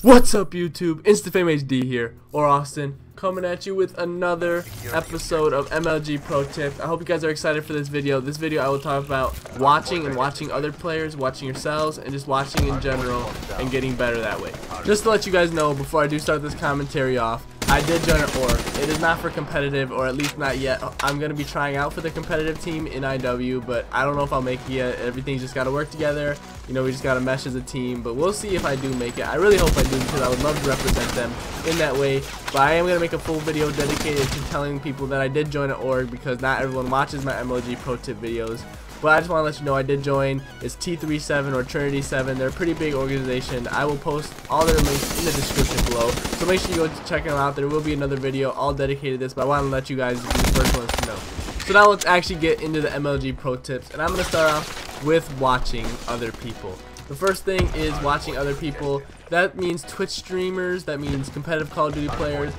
What's up YouTube? InstantFame HD here, or Austin, coming at you with another episode of MLG Pro Tips. I hope you guys are excited for this video. This video I will talk about watching and watching other players, watching yourselves, and just watching in general and getting better that way. Just to let you guys know before I do start this commentary off, I did join an org. It is not for competitive, or at least not yet. I'm going to be trying out for the competitive team in IW, but I don't know if I'll make it yet. Everything's just got to work together. You know, we just got to mesh as a team, but we'll see if I do make it. I really hope I do because I would love to represent them in that way, but I am going to make a full video dedicated to telling people that I did join an org because not everyone watches my MLG Pro Tip videos. But I just want to let you know I did join. It's T37 or Trinity 7. They're a pretty big organization. I will post all their links in the description below. So make sure you go check them out. There will be another video all dedicated to this, but I want to let you guys be the first ones to know. So now let's actually get into the MLG Pro Tips. And I'm going to start off with watching other people. The first thing is watching other people. That means Twitch streamers, that means competitive Call of Duty players.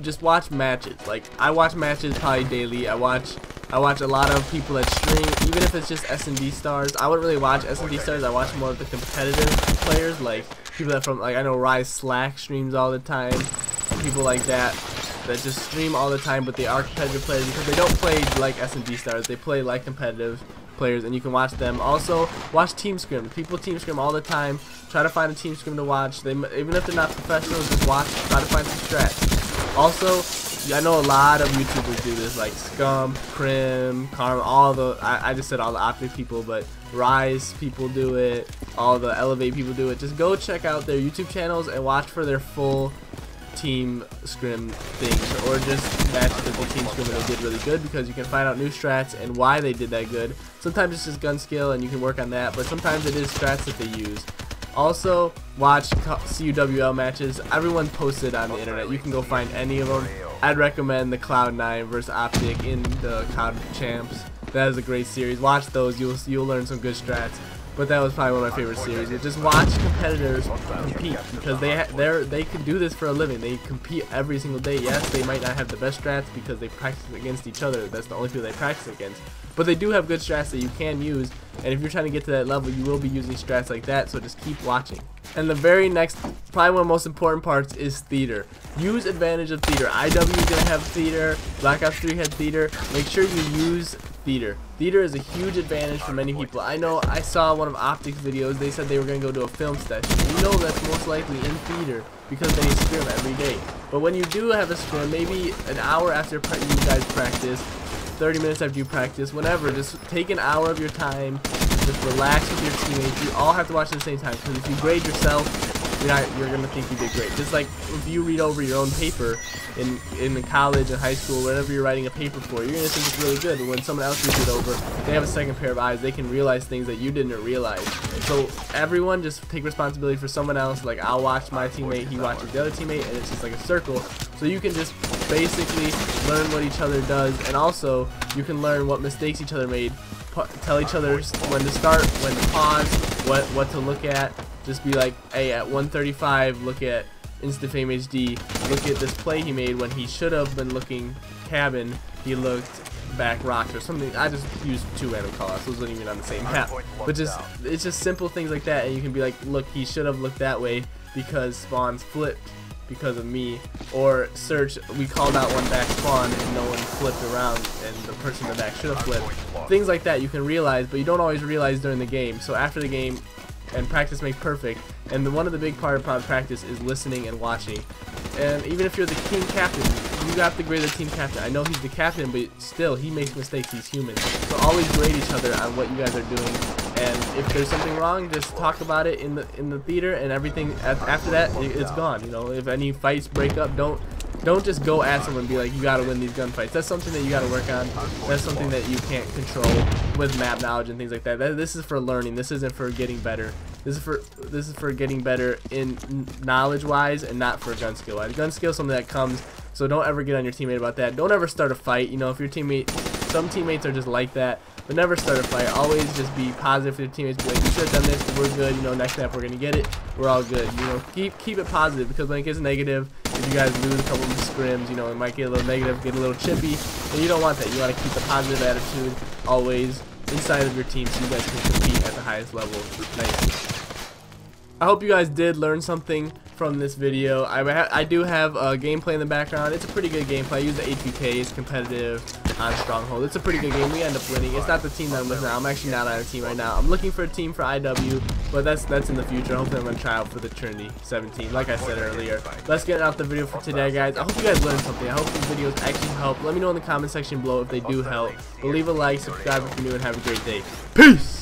just watch matches. Like, I watch matches probably daily. I watch I watch a lot of people that stream, even if it's just S&D stars. I wouldn't really watch S&D stars. I watch more of the competitive players, like people that from, like I know Rise Slack streams all the time. People like that that just stream all the time, but they are competitive players because they don't play like S&D stars. They play like competitive players, and you can watch them. Also, watch Team Scrim. People Team Scrim all the time. Try to find a Team Scrim to watch. They even if they're not professionals, just watch. Try to find some strats. Also, I know a lot of YouTubers do this, like Scump, Prim, Karma, all the, I, I just said all the Optic people, but Rise people do it, all the Elevate people do it. Just go check out their YouTube channels and watch for their full team scrim things or just match that the team scrim and they did really good because you can find out new strats and why they did that good. Sometimes it's just gun skill and you can work on that, but sometimes it is strats that they use. Also, watch CWL matches. Everyone posted on the internet. You can go find any of them. I'd recommend the Cloud9 versus Optic in the Cloud Champs. That is a great series. Watch those. You'll you'll learn some good strats. But that was probably one of my favorite series. just watch competitors compete because they they they can do this for a living. They compete every single day. Yes, they might not have the best strats because they practice against each other. That's the only people they practice against. But they do have good strats that you can use. And if you're trying to get to that level, you will be using strats like that. So just keep watching. And the very next, probably one of the most important parts is theater. Use advantage of theater. IW is going to have theater. Black Ops 3 had theater. Make sure you use theater. Theater is a huge advantage for many people. I know I saw one of Optic's videos. They said they were going to go to a film session. You know that's most likely in theater because they scrim every day. But when you do have a scrim, maybe an hour after you guys practice, 30 minutes after you practice, whatever, just take an hour of your time, just relax with your teammates. You all have to watch at the same time because if you grade yourself, you're not you're gonna think you did great. Just like if you read over your own paper in in college and high school, whatever you're writing a paper for, you're gonna think it's really good. But when someone else reads it over, they have a second pair of eyes. They can realize things that you didn't realize. So everyone just take responsibility for someone else. Like I'll watch my teammate, he watches the other teammate, and it's just like a circle. So you can just basically learn what each other does, and also you can learn what mistakes each other made. Tell each other when to start, when to pause, what what to look at, just be like, hey, at 135, look at InstantFame HD. Look at this play he made when he should have been looking cabin. He looked back rocks or something. I just used two random callouts. Those wasn't even on the same map. But just it's just simple things like that, and you can be like, look, he should have looked that way because spawns flipped because of me. Or search, we called out one back spawn and no one flipped around, and the person in the back should have flipped. Things like that you can realize, but you don't always realize during the game. So after the game, and practice makes perfect. And the, one of the big part of practice is listening and watching. And even if you're the team captain, you have to grade the team captain. I know he's the captain, but still, he makes mistakes. He's human. So always grade each other on what you guys are doing. And if there's something wrong, just talk about it in the in the theater, and everything. After that, it's gone. You know, if any fights break up, don't don't just go at someone and be like, you gotta win these gunfights. That's something that you gotta work on. That's something that you can't control with map knowledge and things like that. This is for learning. This isn't for getting better. This is for this is for getting better in knowledge wise and not for gun skill wise. Gun skill is something that comes. So don't ever get on your teammate about that. Don't ever start a fight. You know, if your teammate, some teammates are just like that. But never start a fight. Always just be positive for your teammates. Be like, you should have done this. We're good. You know, next map we're gonna get it. We're all good. You know, keep keep it positive because when it gets negative, if you guys lose a couple of scrims, you know, it might get a little negative, get a little chippy, and you don't want that. You want to keep the positive attitude always inside of your team so you guys can compete at the highest level. Nice. I hope you guys did learn something from this video. I, I do have a gameplay in the background. It's a pretty good gameplay. I use the HVK. It's competitive on Stronghold. It's a pretty good game. We end up winning. It's not the team that I'm with now. I'm actually not on a team right now. I'm looking for a team for IW, but that's that's in the future. Hopefully I'm going to try out for the Trinity 17, like I said earlier. Let's get out the video for today, guys. I hope you guys learned something. I hope these videos actually help. Let me know in the comment section below if they do help. But leave a like, subscribe if you're new, and have a great day. Peace!